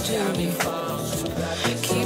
opportunity. Keep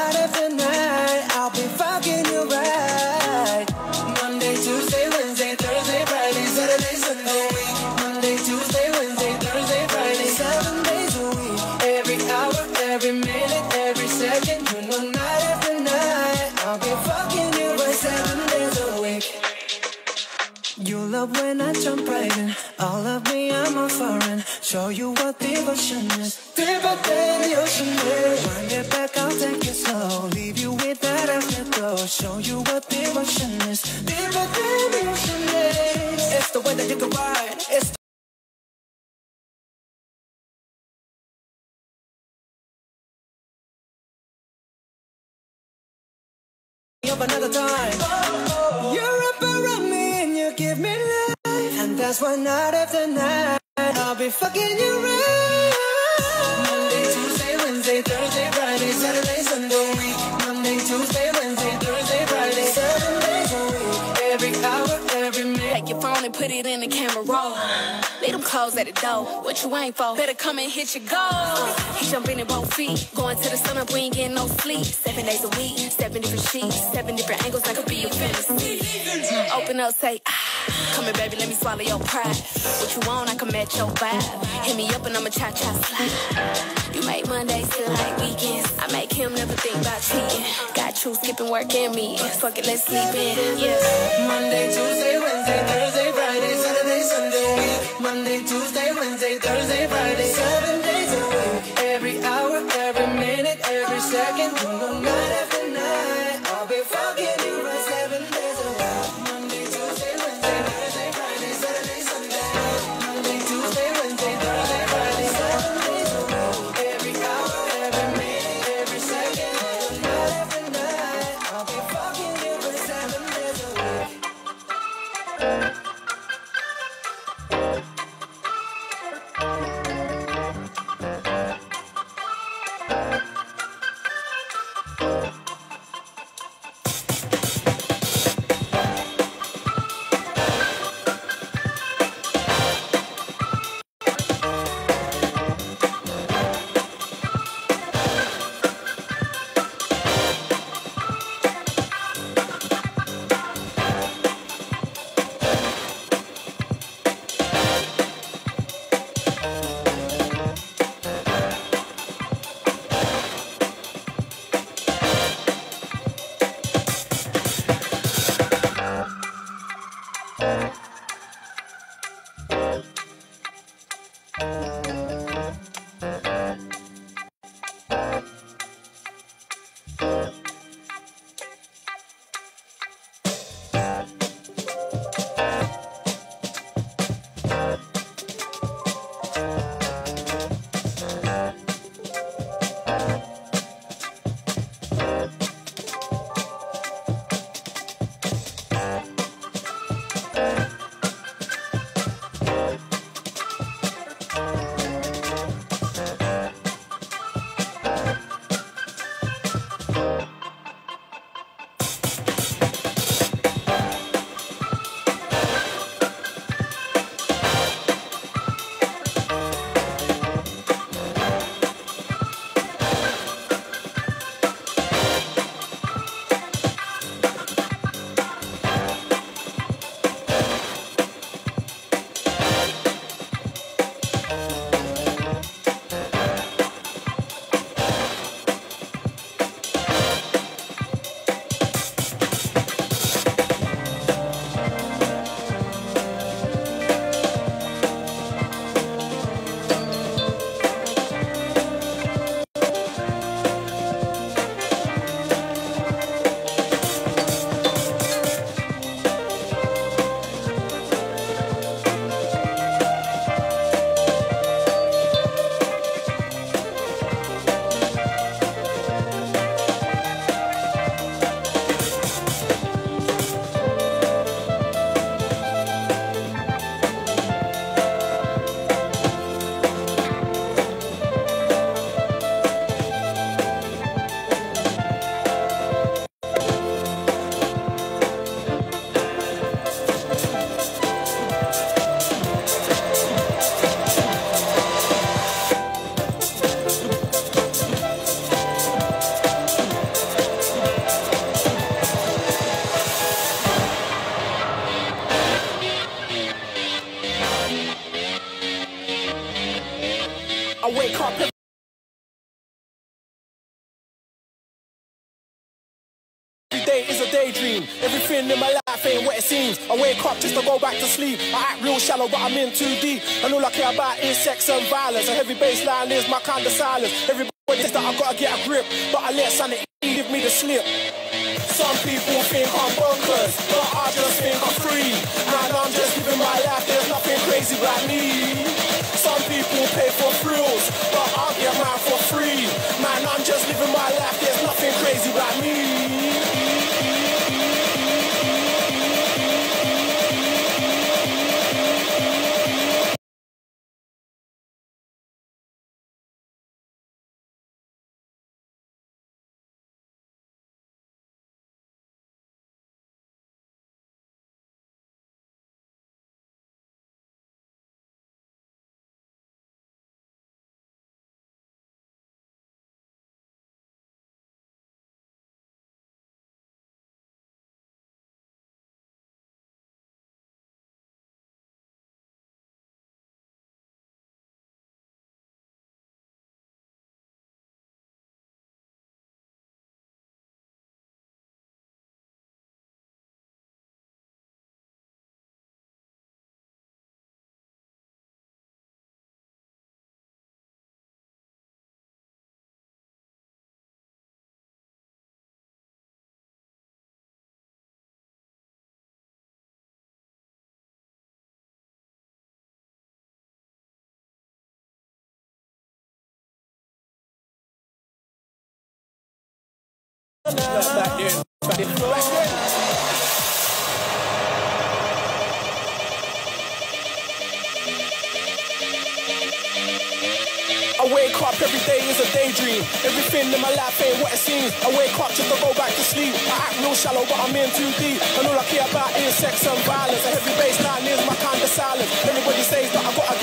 night after night, I'll be fucking you right. Monday, Tuesday, Wednesday, Thursday, Friday, Sunday. Monday, Tuesday, Wednesday, Thursday, Friday, seven days a week. Every hour, every minute, every second, you know, night after night, I'll be fucking you right seven days a week. You love when I jump right in, all of me, I'm a foreign. Show you what devotion is. What devotion is. Deeper than is. It's the way that you can ride. It's of another time. You're up around me and you give me life, and that's why night after night I'll be fucking you right. Every minute. Phone and put it in the camera roll. Leave them clothes at the door. What you ain't for? Better come and hit your goal. He jumping in both feet. Going to the sun up, we ain't getting no sleep. Seven days a week, seven different sheets, seven different angles. That could be your fantasy. Open up, say, ah. Come here, baby, let me swallow your pride. What you want, I can match your vibe. Hit me up and I'ma cha cha slide. You make Mondays feel like weekends. I make him never think about cheating. Got you skipping work and me. Fuck it, let's sleep in. Yeah. Monday, Tuesday, Wednesday, Thursday, Sunday. Monday, Tuesday, Wednesday, Thursday, Friday, just to go back to sleep. I act real shallow, but I'm in too deep. And all I care about is sex and violence. A heavy bass line is my kind of silence. Everybody says that I gotta get a grip, but I let sanity give me the slip. Some people think I'm bonkers, but I just think I'm free. Man, I'm just living my life, there's nothing crazy about me. Some people pay for thrills, but I'll I wake up every day is a daydream. Everything in my life ain't what it seems. I wake up just to go back to sleep. I act real shallow, but I'm in too deep. And all I care about is sex and violence. A heavy bass line is my kind of silence. Everybody says that I gotta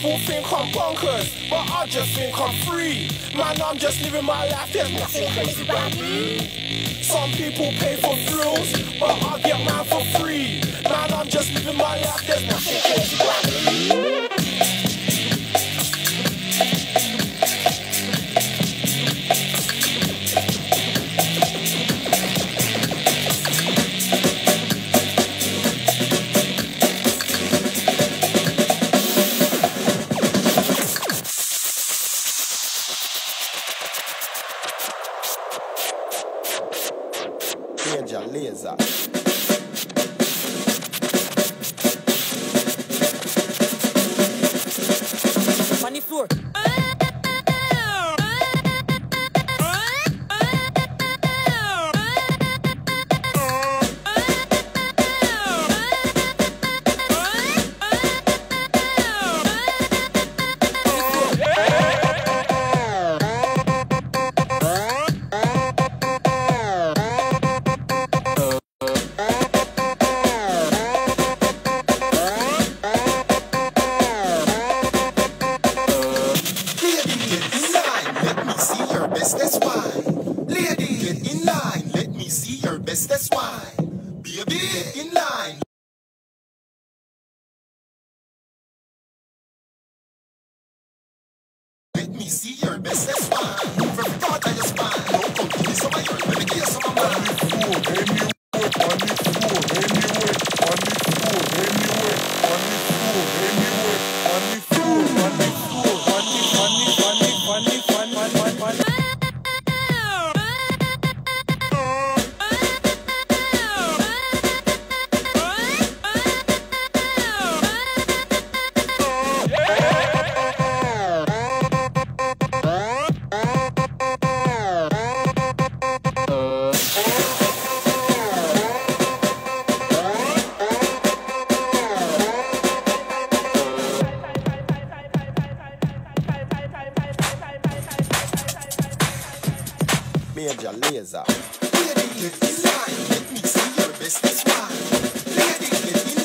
people think I'm bonkers, but I just think I'm free. Man, I'm just living my life, there's nothing crazy about me. Some people pay for thrills, but I get mine for free. Man, I'm just living my life, there's nothing crazy about me. Major Lazer. Lady. Let me see your. That's why. Lady, get in